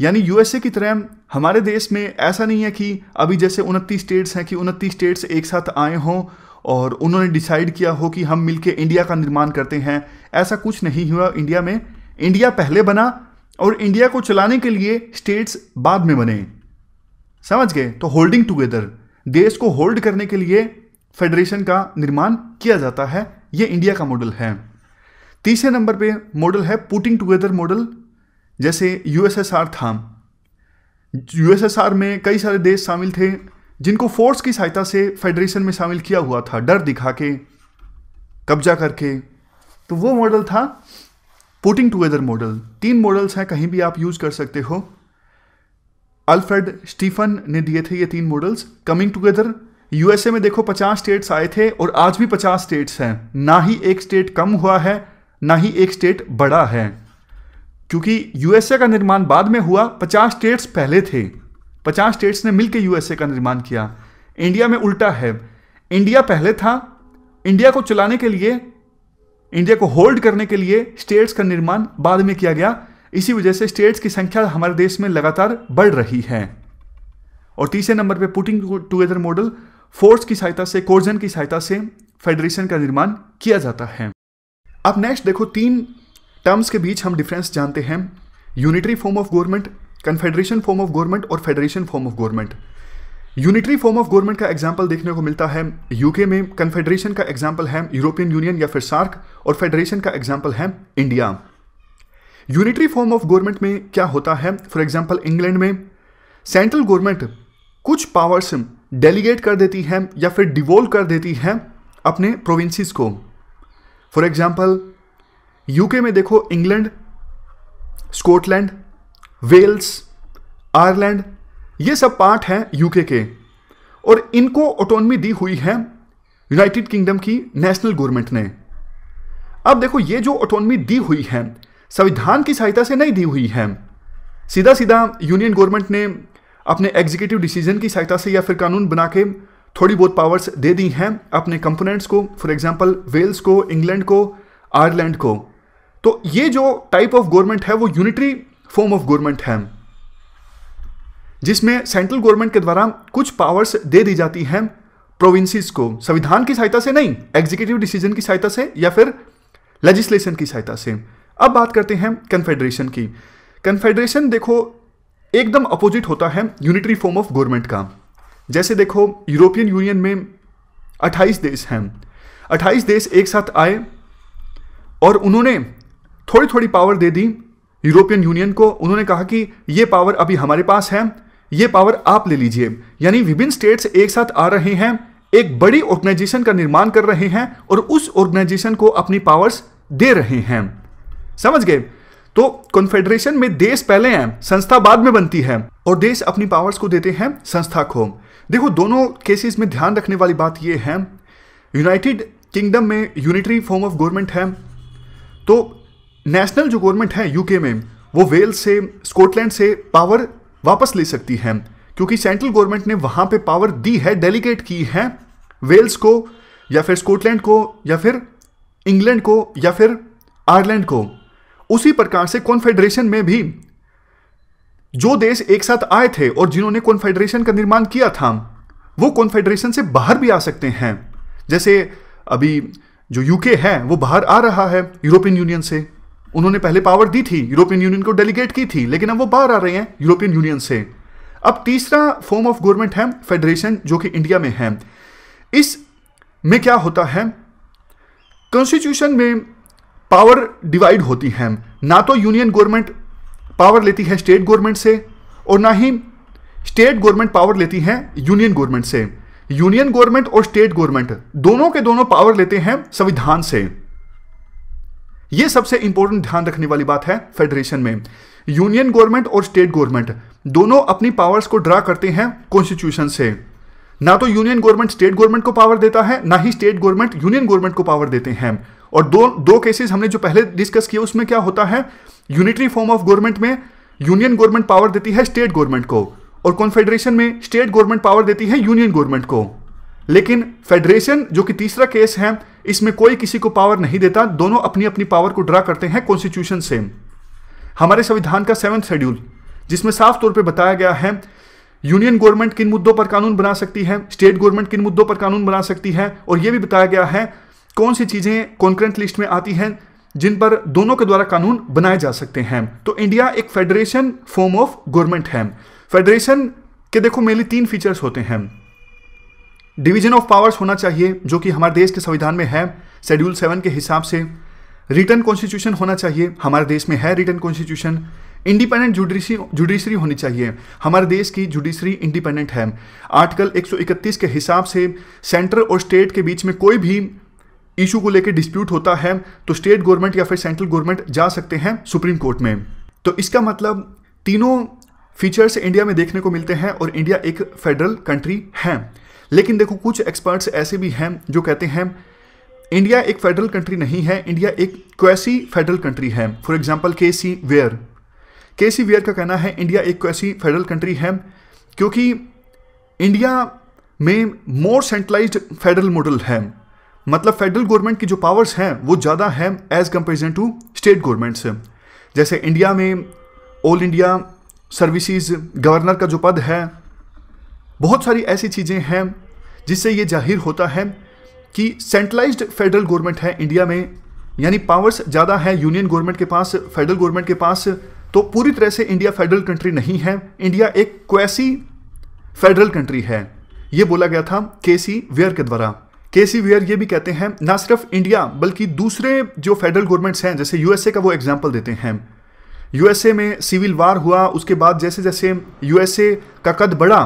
Speaker 1: यानी यूएसए की तरह हमारे देश में ऐसा नहीं है कि अभी जैसे उनतीस स्टेट्स हैं कि उनतीस स्टेट्स एक साथ आए हों और उन्होंने डिसाइड किया हो कि हम मिलके इंडिया का निर्माण करते हैं। ऐसा कुछ नहीं हुआ। इंडिया में इंडिया पहले बना और इंडिया को चलाने के लिए स्टेट्स बाद में बने। समझ गए? तो होल्डिंग टुगेदर देश को होल्ड करने के लिए फेडरेशन का निर्माण किया जाता है। यह इंडिया का मॉडल है। तीसरे नंबर पे मॉडल है पुटिंग टुगेदर मॉडल जैसे यूएसएसआर था। यूएसएसआर में कई सारे देश शामिल थे, जिनको फोर्स की सहायता से फेडरेशन में शामिल किया हुआ था। डर दिखा के, कब्जा करके। तो वो मॉडल था पुटिंग टुगेदर मॉडल तीन मॉडल्स हैं, कहीं भी आप यूज़ कर सकते हो। अल्फ्रेड स्टीफन ने दिए थे ये तीन मॉडल्स कमिंग टुगेदर यूएसए में देखो 50 स्टेट्स आए थे और आज भी 50 स्टेट्स हैं। ना ही एक स्टेट कम हुआ है, ना ही एक स्टेट बड़ा है। क्योंकि यूएसए का निर्माण बाद में हुआ, पचास स्टेट्स पहले थे। पचास स्टेट्स ने मिलकर यूएसए का निर्माण किया। इंडिया में उल्टा है। इंडिया पहले था। इंडिया को चलाने के लिए इंडिया को होल्ड करने के लिए स्टेट्स का निर्माण बाद में किया गया। इसी वजह से स्टेट्स की संख्या हमारे देश में लगातार बढ़ रही है। और तीसरे नंबर पे पुटिंग टुगेदर मॉडल फोर्स की सहायता से कोर्जन की सहायता से फेडरेशन का निर्माण किया जाता है। अब नेक्स्ट देखो, तीन टर्म्स के बीच हम डिफरेंस जानते हैं। Unitary form of government confederation form of government और federation form of government unitary form of government का एग्ज़ाम्पल देखने को मिलता है। यूके में कन्फेडरेशन का एग्ज़ाम्पल है यूरोपियन यूनियन या फिर सार्क और फेडरेशन का एग्ज़ाम्पल है India unitary form of government में क्या होता है? फॉर एग्ज़ाम्पल इंग्लैंड में सेंट्रल गवर्नमेंट कुछ पावर्स डेलीगेट कर देती है या फिर डिवोल्व कर देती है अपने प्रोविंसेस को। फॉर एग्ज़ाम्पल यूके में देखो इंग्लैंड स्कॉटलैंड वेल्स आयरलैंड ये सब पार्ट हैं यूके के। और इनको ऑटोनमी दी हुई है यूनाइटेड किंगडम की नेशनल गवर्नमेंट ने। अब देखो, ये जो ऑटोनमी दी हुई है, संविधान की सहायता से नहीं दी हुई है। सीधा सीधा यूनियन गवर्नमेंट ने अपने एग्जीक्यूटिव डिसीज़न की सहायता से या फिर कानून बना के थोड़ी बहुत पावर्स दे दी हैं अपने कंपोनेंट्स को फॉर एग्जांपल वेल्स को इंग्लैंड को आयरलैंड को। तो ये जो टाइप ऑफ़ गवर्नमेंट है, वो यूनिटरी फॉर्म ऑफ़ गवर्नमेंट है। जिसमें सेंट्रल गवर्नमेंट के द्वारा कुछ पावर्स दे दी जाती हैं प्रोविंसेस को। संविधान की सहायता से नहीं एग्जीक्यूटिव डिसीज़न की सहायता से या फिर लेजिस्लेशन की सहायता से। अब बात करते हैं कन्फेडरेशन की। कन्फेडरेशन देखो, एकदम अपोजिट होता है यूनिटरी फॉर्म ऑफ़ गवर्नमेंट का। जैसे देखो यूरोपियन यूनियन में 28 देश हैं। 28 देश एक साथ आए और उन्होंने थोड़ी थोड़ी पावर दे दी यूरोपियन यूनियन को। उन्होंने कहा कि ये पावर अभी हमारे पास है। ये पावर आप ले लीजिए। यानी विभिन्न स्टेट्स एक साथ आ रहे हैं, एक बड़ी ऑर्गेनाइजेशन का निर्माण कर रहे हैं और उस ऑर्गेनाइजेशन को अपनी पावर्स दे रहे हैं। समझ गए? तो कॉन्फेडरेशन में देश पहले हैं, संस्था बाद में बनती है और देश अपनी पावर्स को देते हैं संस्था को। देखो, दोनों केसेस में ध्यान रखने वाली बात यह है यूनाइटेड किंगडम में यूनिटरी फॉर्म ऑफ़ गवर्नमेंट है। तो नेशनल जो गवर्नमेंट है यूके में, वो वेल्स से स्कॉटलैंड से पावर वापस ले सकती है, क्योंकि सेंट्रल गवर्नमेंट ने वहाँ पे पावर दी है डेलीगेट की है वेल्स को, या फिर स्कॉटलैंड को, या फिर इंग्लैंड को, या फिर आयरलैंड को। उसी प्रकार से कॉन्फेडरेशन में भी जो देश एक साथ आए थे और जिन्होंने कॉन्फेडरेशन का निर्माण किया था, वो कॉन्फेडरेशन से बाहर भी आ सकते हैं। जैसे अभी जो यूके है, वो बाहर आ रहा है यूरोपियन यूनियन से। उन्होंने पहले पावर दी थी यूरोपियन यूनियन को डेलीगेट की थी, लेकिन अब वो बाहर आ रहे हैं यूरोपियन यूनियन से। अब तीसरा फॉर्म ऑफ़ गवर्नमेंट है फेडरेशन जो कि इंडिया में है। इस में क्या होता है? कॉन्स्टिट्यूशन में पावर डिवाइड होती है। ना तो यूनियन गवर्नमेंट पावर लेती है स्टेट गवर्नमेंट से, और ना ही स्टेट गवर्नमेंट पावर लेती है यूनियन गवर्नमेंट से। यूनियन गवर्नमेंट और स्टेट गवर्नमेंट दोनों के दोनों पावर लेते हैं संविधान से। यह सबसे इंपॉर्टेंट ध्यान रखने वाली बात है फेडरेशन में। यूनियन गवर्नमेंट और स्टेट गवर्नमेंट दोनों अपनी पावर्स को ड्रा करते हैं कॉन्स्टिट्यूशन से। ना तो यूनियन गवर्नमेंट स्टेट गवर्नमेंट को पावर देता है, ना ही स्टेट गवर्नमेंट यूनियन गवर्नमेंट को पावर देते हैं। और दो दो केसेस हमने जो पहले डिस्कस किए उसमें क्या होता है? यूनिटरी फॉर्म ऑफ़ गवर्नमेंट में यूनियन गवर्नमेंट पावर देती है स्टेट गवर्नमेंट को। और कॉन्फेडरेशन में स्टेट गवर्नमेंट पावर देती है यूनियन गवर्नमेंट को। लेकिन फेडरेशन जो कि तीसरा केस है इसमें कोई किसी को पावर नहीं देता, दोनों अपनी अपनी पावर को ड्रा करते हैं कॉन्स्टिट्यूशन से हमारे संविधान का सेवंथ शेड्यूल जिसमें साफ़ तौर पर बताया गया है यूनियन गवर्नमेंट किन मुद्दों पर कानून बना सकती है स्टेट गवर्नमेंट किन मुद्दों पर कानून बना सकती है, और यह भी बताया गया है कौन सी चीज़ें कॉन्क्रेंट लिस्ट में आती हैं, जिन पर दोनों के द्वारा कानून बनाए जा सकते हैं। तो इंडिया एक फेडरेशन फॉर्म ऑफ़ गवर्नमेंट है। फेडरेशन के देखो मेनली तीन फीचर्स होते हैं। डिवीज़न ऑफ़ पावर्स होना चाहिए, जो कि हमारे देश के संविधान में है शेड्यूल सेवन के हिसाब से। रिटर्न कॉन्स्टिट्यूशन होना चाहिए, हमारे देश में है written constitution independent judiciary judiciary होनी चाहिए, हमारे देश की जुडिशरी इंडिपेंडेंट है। आर्टिकल 131 के हिसाब से सेंटर और स्टेट के बीच में कोई भी इशू को लेकर डिस्प्यूट होता है तो स्टेट गवर्नमेंट या फिर सेंट्रल गवर्नमेंट जा सकते हैं सुप्रीम कोर्ट में। तो इसका मतलब तीनों फीचर्स इंडिया में देखने को मिलते हैं और इंडिया एक फेडरल कंट्री है। लेकिन देखो, कुछ एक्सपर्ट्स ऐसे भी हैं जो कहते हैं, इंडिया एक फेडरल कंट्री नहीं है, इंडिया एक क्वेसी फेडरल कंट्री है। For example K C Wheare के सी वेयर का कहना है, इंडिया एक क्वेसी फेडरल कंट्री है, क्योंकि इंडिया में मोर सेंट्रलाइज्ड फेडरल मॉडल है। मतलब फेडरल गवर्नमेंट की जो पावर्स हैं, वो ज़्यादा है as comparison to state government से जैसे इंडिया में ऑल इंडिया सर्विसेज़ गवर्नर का जो पद है बहुत सारी ऐसी चीज़ें हैं जिससे ये ज़ाहिर होता है कि सेंट्रलाइज्ड फेडरल गवर्नमेंट है इंडिया में, यानी पावर्स ज़्यादा है यूनियन गवर्नमेंट के पास फेडरल गवर्नमेंट के पास तो पूरी तरह से इंडिया फेडरल कंट्री नहीं है। इंडिया एक क्वैसी फेडरल कंट्री है। ये बोला गया था के सी वेयर के द्वारा। के सी वेयर ये भी कहते हैं, ना सिर्फ़ इंडिया बल्कि दूसरे जो फेडरल गवर्नमेंट्स हैं, जैसे यूएसए का वो एग्ज़ाम्पल देते हैं। यूएसए में सिविल वार हुआ, उसके बाद जैसे जैसे यूएसए का कद बढ़ा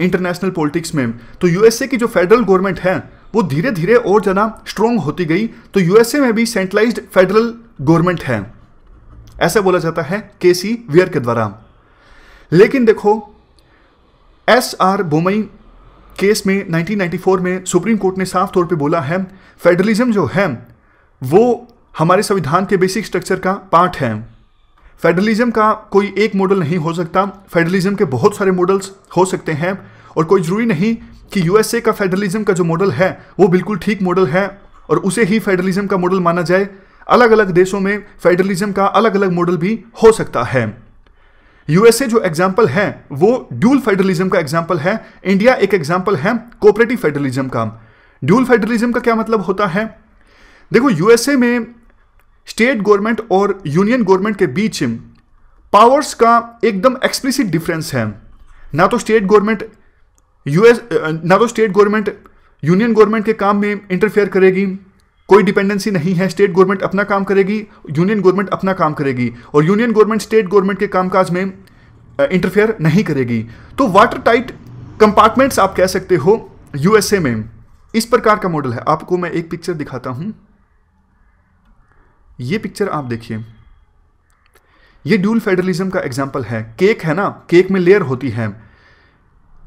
Speaker 1: इंटरनेशनल पॉलिटिक्स में। तो यूएसए की जो फेडरल गवर्नमेंट है, वो धीरे धीरे और ज़्यादा स्ट्रोंग होती गई। तो यूएसए में भी सेंट्रलाइज्ड फेडरल गवर्नमेंट है। ऐसा बोला जाता है के सी वेयर के द्वारा। लेकिन देखो एस आर बोमई केस में 1994 में सुप्रीम कोर्ट ने साफ़ तौर पे बोला है फेडरलिज्म जो है, वो हमारे संविधान के बेसिक स्ट्रक्चर का पार्ट है। फेडरलिज्म का कोई एक मॉडल नहीं हो सकता। फेडरलिज्म के बहुत सारे मॉडल्स हो सकते हैं। और कोई ज़रूरी नहीं कि यूएसए का फेडरलिज्म का जो मॉडल है, वो बिल्कुल ठीक मॉडल है और उसे ही फेडरलिज्म का मॉडल माना जाए। अलग अलग देशों में फेडरलिज्म का अलग अलग मॉडल भी हो सकता है। यूएसए जो एग्ज़ाम्पल है, वो ड्यूल फेडरलिज्म का एग्ज़ाम्पल है। इंडिया एक एग्ज़ाम्पल है कोऑपरेटिव फेडरलिज्म का। ड्यूल फेडरलिज्म का क्या मतलब होता है? देखो यूएसए में स्टेट गवर्नमेंट और यूनियन गवर्नमेंट के बीच पावर्स का एकदम एक्सप्लिसिट डिफरेंस है। ना तो स्टेट गवर्नमेंट यूएस ना तो स्टेट गवर्नमेंट यूनियन गवर्नमेंट के काम में इंटरफेयर करेगी, कोई डिपेंडेंसी नहीं है स्टेट गवर्नमेंट अपना काम करेगी यूनियन गवर्नमेंट अपना काम करेगी, और यूनियन गवर्नमेंट स्टेट गवर्नमेंट के कामकाज में इंटरफेयर नहीं करेगी। तो वाटर टाइट कंपार्टमेंट्स आप कह सकते हो यूएसए में। इस प्रकार का मॉडल है। आपको मैं एक पिक्चर दिखाता हूँ। ये पिक्चर आप देखिए। ये ड्यूल फेडरलिज्म का एग्ज़ाम्पल है। केक है ना? केक में लेयर होती है।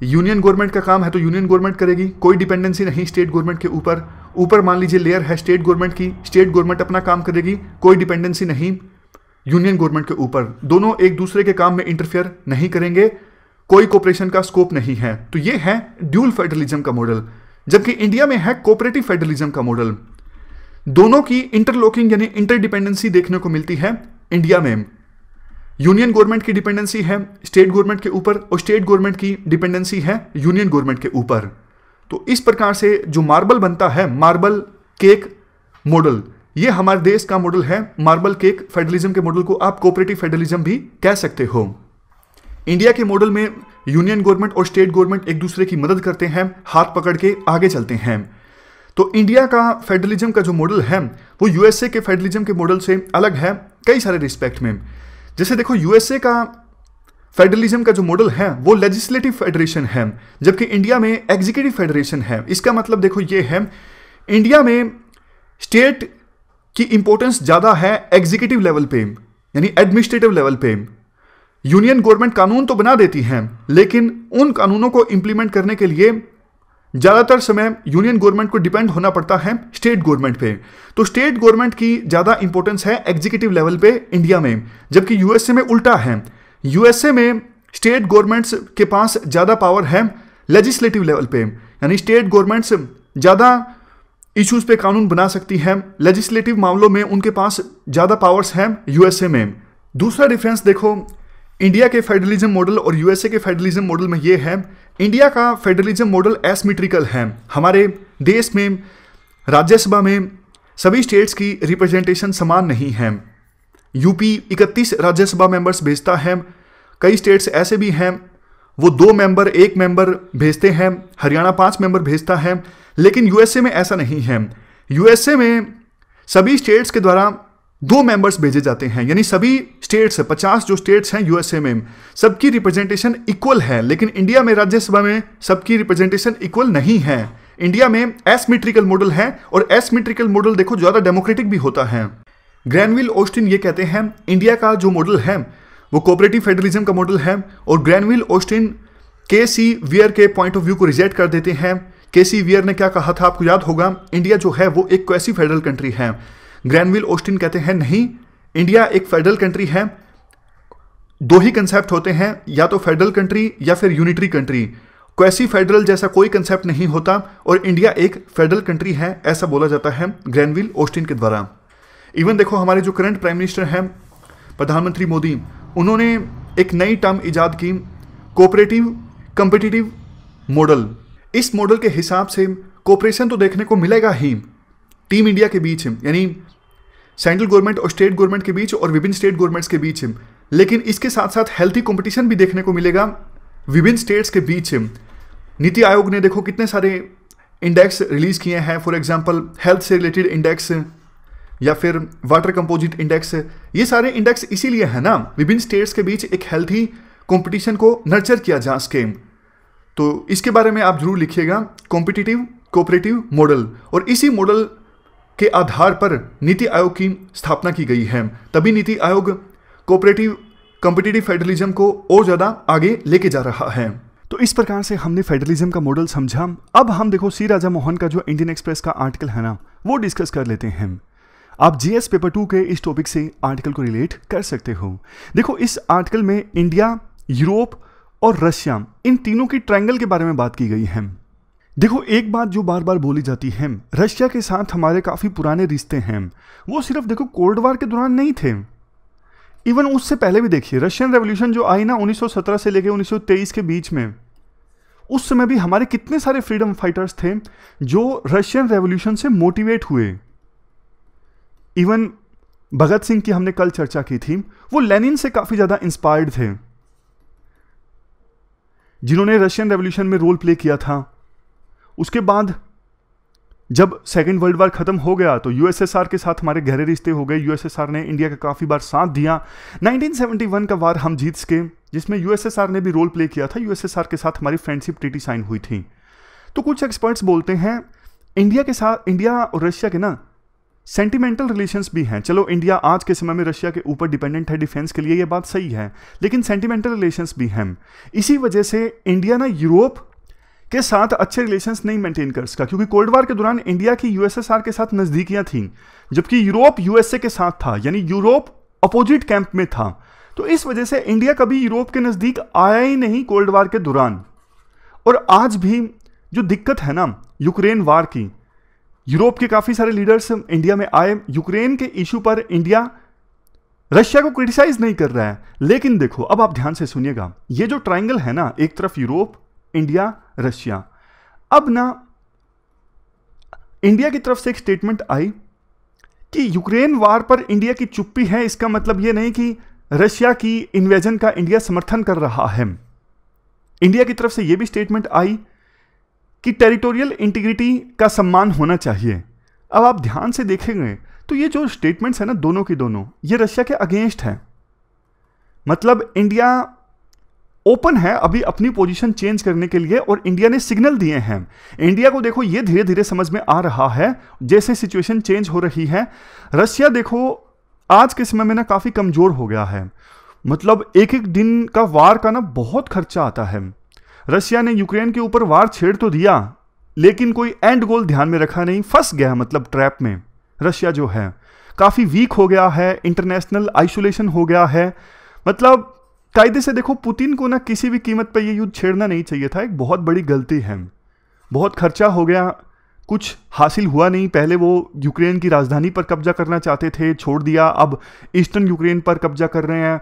Speaker 1: यूनियन गवर्नमेंट का काम है तो यूनियन गवर्नमेंट करेगी। कोई डिपेंडेंसी नहीं स्टेट गवर्नमेंट के ऊपर। ऊपर मान लीजिए लेयर है स्टेट गवर्नमेंट की। स्टेट गवर्नमेंट अपना काम करेगी। कोई डिपेंडेंसी नहीं यूनियन गवर्नमेंट के ऊपर। दोनों एक दूसरे के काम में इंटरफेयर नहीं करेंगे। कोई कोऑपरेशन का स्कोप नहीं है। तो ये है ड्यूल फेडरलिज्म का मॉडल जबकि इंडिया में है कोऑपरेटिव फेडरलिज्म का मॉडल दोनों की इंटरलॉकिंग यानी इंटरडिपेंडेंसी देखने को मिलती है इंडिया में। यूनियन गवर्नमेंट की डिपेंडेंसी है स्टेट गवर्नमेंट के ऊपर और स्टेट गवर्नमेंट की डिपेंडेंसी है यूनियन गवर्नमेंट के ऊपर। तो इस प्रकार से जो मार्बल बनता है मार्बल केक मॉडल ये हमारे देश का मॉडल है। मार्बल केक फेडरलिज्म के मॉडल को आप कोऑपरेटिव फेडरलिज्म भी कह सकते हो। इंडिया के मॉडल में यूनियन गवर्नमेंट और स्टेट गवर्नमेंट एक दूसरे की मदद करते हैं, हाथ पकड़ के आगे चलते हैं। तो इंडिया का फेडरलिज्म का जो मॉडल है, वो यूएसए के फेडरलिज्म के मॉडल से अलग है कई सारे रिस्पेक्ट में। जैसे देखो यूएसए का फेडरलिज्म का जो मॉडल है, वो लेजिस्लेटिव फेडरेशन है, जबकि इंडिया में एग्जीक्यूटिव फेडरेशन है। इसका मतलब देखो ये है इंडिया में स्टेट की इंपॉर्टेंस ज़्यादा है एग्जीक्यूटिव लेवल पे, यानी एडमिनिस्ट्रेटिव लेवल पे। यूनियन गवर्नमेंट कानून तो बना देती है, लेकिन उन कानूनों को इंप्लीमेंट करने के लिए ज़्यादातर समय यूनियन गवर्नमेंट को डिपेंड होना पड़ता है स्टेट गवर्नमेंट पे। तो स्टेट गवर्नमेंट की ज़्यादा इंपॉर्टेंस है एग्जीक्यूटिव लेवल पे इंडिया में, जबकि यूएसए में उल्टा है। यूएसए में स्टेट गवर्नमेंट्स के पास ज़्यादा पावर है लेजिस्लेटिव लेवल पे, यानी स्टेट गवर्नमेंट्स ज़्यादा इश्यूज़ पे कानून बना सकती हैं। लेजिस्लेटिव मामलों में उनके पास ज़्यादा पावर्स हैं यूएसए में। दूसरा डिफरेंस देखो इंडिया के फेडरलिज्म मॉडल और यूएसए के फेडरलिज्म मॉडल में ये है इंडिया का फेडरलिज्म मॉडल एसमेट्रिकल है। हमारे देश में, राज्यसभा में सभी स्टेट्स की रिप्रेजेंटेशन समान नहीं है। यूपी 31 राज्यसभा मेंबर्स भेजता है। कई स्टेट्स ऐसे भी हैं, वो दो मेंबर एक मेंबर भेजते हैं। हरियाणा पाँच मेंबर भेजता है। लेकिन यूएसए में ऐसा नहीं है। यूएसए में सभी स्टेट्स के द्वारा दो मेंबर्स भेजे जाते हैं। यानी सभी स्टेट्स है, पचास जो स्टेट्स हैं यूएसए में। सबकी रिप्रेजेंटेशन इक्वल है, लेकिन इंडिया में, राज्यसभा में सबकी रिप्रेजेंटेशन इक्वल नहीं है। इंडिया में एसमेट्रिकल मॉडल है और एसमेट्रिकल मॉडल देखो, ज़्यादा डेमोक्रेटिक भी होता है। ग्रैनविल ओस्टिन ये कहते हैं इंडिया का जो मॉडल है, वो कोऑपरेटिव फेडरलिज्म का मॉडल है और Granville Austin K C Wheare के पॉइंट ऑफ़ व्यू को रिजेक्ट कर देते हैं। के सी वियर ने क्या कहा था, आपको याद होगा? इंडिया जो है, वो एक क्वेसी फेडरल कंट्री है। ग्रैनविल ओस्टिन कहते हैं, नहीं इंडिया एक फेडरल कंट्री है, दो ही कंसेप्ट होते हैं, या तो फेडरल कंट्री या फिर यूनिटरी कंट्री क्वेसी फेडरल जैसा कोई कंसेप्ट नहीं होता, और इंडिया एक फेडरल कंट्री है, ऐसा बोला जाता है ग्रैनविल ओस्टिन के द्वारा। इवन देखो हमारे जो करंट प्राइम मिनिस्टर हैं, प्रधानमंत्री मोदी, उन्होंने एक नई टर्म ईजाद की कोऑपरेटिव कंपिटिटिव मॉडल इस मॉडल के हिसाब से कोऑपरेशन तो देखने को मिलेगा ही टीम इंडिया के बीच, यानी सेंट्रल गवर्नमेंट और स्टेट गवर्नमेंट के बीच और विभिन्न स्टेट गवर्नमेंट्स के बीच लेकिन इसके साथ साथ हेल्थी कंपटीशन भी देखने को मिलेगा। विभिन्न स्टेट्स के बीच नीति आयोग ने देखो कितने सारे इंडेक्स रिलीज़ किए हैं। फॉर एग्ज़ाम्पल हेल्थ से रिलेटेड इंडेक्स या फिर वाटर कंपोजिट इंडेक्स ये सारे इंडेक्स इसीलिए है ना, विभिन्न स्टेट्स के बीच एक हेल्थी कंपटीशन को नर्चर किया जा सके। तो इसके बारे में आप ज़रूर लिखिएगा। कॉम्पिटिटिव कोऑपरेटिव मॉडल और इसी मॉडल के आधार पर नीति आयोग की स्थापना की गई है। तभी NITI Aayog cooperative competitive federalism को और ज़्यादा आगे लेके जा रहा है। तो इस प्रकार से हमने फेडरलिज्म का मॉडल समझा। अब हम देखो सी राजा मोहन का जो इंडियन एक्सप्रेस का आर्टिकल है ना, वो डिस्कस कर लेते हैं। आप जीएस पेपर टू के इस टॉपिक से आर्टिकल को रिलेट कर सकते हो। देखो, इस आर्टिकल में इंडिया, यूरोप और रशिया, इन तीनों की ट्रायंगल के बारे में बात की गई है। देखो, एक बात जो बार बार बोली जाती है, रशिया के साथ हमारे काफ़ी पुराने रिश्ते हैं। वो सिर्फ़ देखो कोल्ड वार के दौरान नहीं थे। इवन उससे पहले भी देखिए रशियन रेवोल्यूशन जो आई ना 1917 से लेकर 1923 के बीच में, उस समय भी हमारे कितने सारे फ्रीडम फाइटर्स थे, जो रशियन रेवोल्यूशन से मोटिवेट हुए। इवन भगत सिंह की हमने कल चर्चा की थी, वो लेनिन से काफ़ी ज़्यादा इंस्पायर्ड थे। जिन्होंने रशियन रेवोल्यूशन में रोल प्ले किया था। उसके बाद जब सेकेंड वर्ल्ड वार खत्म हो गया तो यूएसएसआर के साथ हमारे गहरे रिश्ते हो गए। यूएसएसआर ने इंडिया का काफ़ी बार साथ दिया। 1971 का वार हम जीत सके, जिसमें यूएसएसआर ने भी रोल प्ले किया था। यूएसएसआर के साथ हमारी फ्रेंडशिप ट्रीटी साइन हुई थी। तो कुछ एक्सपर्ट्स बोलते हैं इंडिया के साथ इंडिया और रशिया के ना सेंटिमेंटल रिलेशंस भी हैं। चलो इंडिया आज के समय में रशिया के ऊपर डिपेंडेंट है डिफेंस के लिए ये बात सही है, लेकिन सेंटिमेंटल रिलेशंस भी हैं। इसी वजह से इंडिया ना यूरोप के साथ अच्छे रिलेशंस नहीं मेंटेन कर सका, क्योंकि कोल्ड वार के दौरान इंडिया की यूएसएसआर के साथ नजदीकियाँ थी, जबकि यूरोप यूएसए के साथ था, यानी यूरोप अपोजिट कैंप में था। तो इस वजह से इंडिया कभी यूरोप के नज़दीक आया ही नहीं कोल्ड वार के दौरान। और आज भी जो दिक्कत है ना यूक्रेन वार की यूरोप के काफ़ी सारे लीडर्स इंडिया में आए यूक्रेन के इशू पर इंडिया रशिया को क्रिटिसाइज नहीं कर रहा है। लेकिन देखो, अब आप ध्यान से सुनिएगा, ये जो ट्राइंगल है ना, एक तरफ़ यूरोप इंडिया, रशिया। अब ना, इंडिया की तरफ़ से एक स्टेटमेंट आई कि यूक्रेन वार पर इंडिया की चुप्पी है, इसका मतलब यह नहीं कि रशिया की इन्वेजन का इंडिया समर्थन कर रहा है। इंडिया की तरफ़ से यह भी स्टेटमेंट आई कि टेरिटोरियल इंटीग्रिटी का सम्मान होना चाहिए। अब आप ध्यान से देखेंगे तो ये जो स्टेटमेंट्स है ना, दोनों की दोनों, ये रशिया के अगेंस्ट है। मतलब इंडिया ओपन है अभी अपनी पोजीशन चेंज करने के लिए और इंडिया ने सिग्नल दिए हैं। इंडिया को देखो, ये धीरे धीरे समझ में आ रहा है, जैसे सिचुएशन चेंज हो रही है। रशिया देखो, आज के समय में ना काफ़ी कमज़ोर हो गया है। मतलब एक एक दिन का वार का ना बहुत खर्चा आता है। रशिया ने यूक्रेन के ऊपर वार छेड़ तो दिया, लेकिन कोई एंड गोल ध्यान में रखा नहीं, फंस गया मतलब ट्रैप में। रशिया जो है, काफ़ी वीक हो गया है, इंटरनेशनल आइसोलेशन हो गया है। मतलब कायदे से देखो, पुतिन को ना किसी भी कीमत पर यह युद्ध छेड़ना नहीं चाहिए था। एक बहुत बड़ी गलती है। बहुत खर्चा हो गया, कुछ हासिल हुआ नहीं। पहले वो यूक्रेन की राजधानी पर कब्जा करना चाहते थे, छोड़ दिया। अब ईस्टर्न यूक्रेन पर कब्जा कर रहे हैं।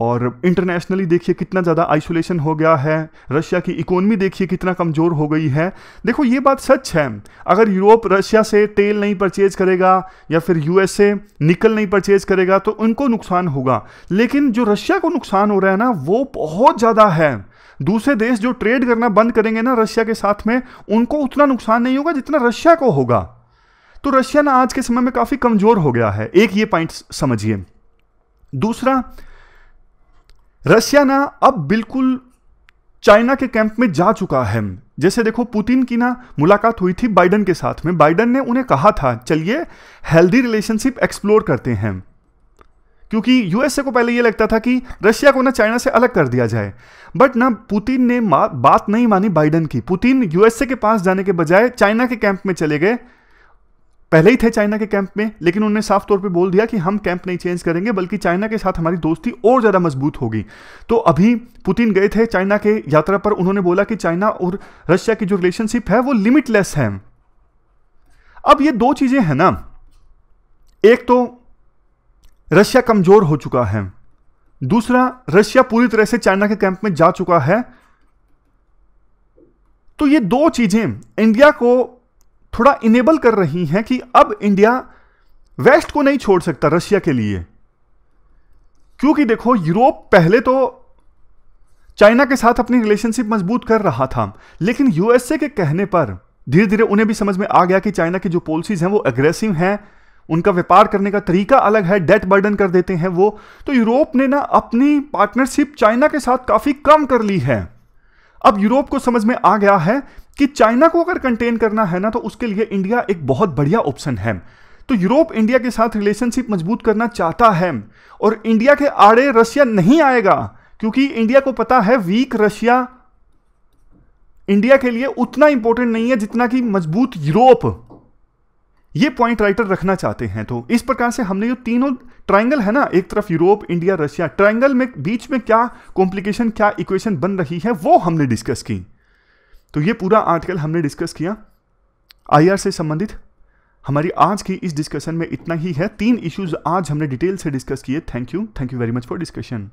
Speaker 1: और इंटरनेशनली देखिए कितना ज़्यादा आइसोलेशन हो गया है, रशिया की इकोनॉमी देखिए कितना कमज़ोर हो गई है। देखो, ये बात सच है। अगर यूरोप रशिया से तेल नहीं परचेज करेगा या फिर यूएसए निकल नहीं परचेज करेगा तो उनको नुकसान होगा। लेकिन जो रशिया को नुकसान हो रहा है ना, वो बहुत ज़्यादा है। दूसरे देश जो ट्रेड करना बंद करेंगे ना रशिया के साथ में, उनको उतना नुकसान नहीं होगा जितना रशिया को होगा। तो रशिया ना आज के समय में काफ़ी कमज़ोर हो गया है। एक ये पॉइंट समझिए। दूसरा रशिया ना अब बिल्कुल चाइना के कैंप में जा चुका है। जैसे देखो, पुतिन की ना मुलाकात हुई थी बाइडन के साथ में। बाइडन ने उन्हें कहा था, चलिए हेल्दी रिलेशनशिप एक्सप्लोर करते हैं। क्योंकि यूएसए को पहले यह लगता था कि रशिया को ना चाइना से अलग कर दिया जाए। बट ना पुतिन ने बात नहीं मानी बाइडन की। पुतिन यूएसए के पास जाने के बजाय चाइना के कैंप में चले गए। पहले ही थे चाइना के कैंप में, लेकिन उन्होंने साफ़ तौर पे बोल दिया कि हम कैंप नहीं चेंज करेंगे, बल्कि चाइना के साथ हमारी दोस्ती और ज़्यादा मज़बूत होगी। तो अभी पुतिन गए थे चाइना के यात्रा पर, उन्होंने बोला कि चाइना और रशिया की जो रिलेशनशिप है, वो लिमिटलेस है। अब ये दो चीज़ें हैं ना। एक तो रशिया कमज़ोर हो चुका है। दूसरा, रशिया पूरी तरह से चाइना के कैंप में जा चुका है। तो ये दो चीज़ें, इंडिया को थोड़ा इनेबल कर रही हैं कि अब इंडिया वेस्ट को नहीं छोड़ सकता रशिया के लिए। क्योंकि देखो, यूरोप पहले तो चाइना के साथ अपनी रिलेशनशिप मज़बूत कर रहा था, लेकिन यूएसए के कहने पर धीरे धीरे उन्हें भी समझ में आ गया कि चाइना की जो पॉलिसीज़ हैं वो अग्रेसिव हैं, उनका व्यापार करने का तरीका अलग है डेट बर्डन कर देते हैं वो। तो यूरोप ने ना अपनी पार्टनरशिप चाइना के साथ काफ़ी कम कर ली है। अब यूरोप को समझ में आ गया है कि चाइना को अगर कंटेन करना है ना तो उसके लिए इंडिया एक बहुत बढ़िया ऑप्शन है। तो यूरोप इंडिया के साथ रिलेशनशिप मज़बूत करना चाहता है और इंडिया के आड़े रशिया नहीं आएगा, क्योंकि इंडिया को पता है वीक रशिया इंडिया के लिए उतना इंपॉर्टेंट नहीं है जितना कि मज़बूत यूरोप। ये पॉइंट राइटर रखना चाहते हैं तो इस प्रकार से हमने जो तीनों ट्राइंगल है ना, एक तरफ़ यूरोप, इंडिया, रशिया ट्राइंगल में बीच में क्या कॉम्प्लिकेशन क्या इक्वेशन बन रही है, वो हमने डिस्कस की। तो ये पूरा आर्टिकल हमने डिस्कस किया। आईआर से संबंधित हमारी आज की इस डिस्कशन में इतना ही है। तीन इश्यूज़ आज हमने डिटेल से डिस्कस किए। Thank you thank you very much for discussion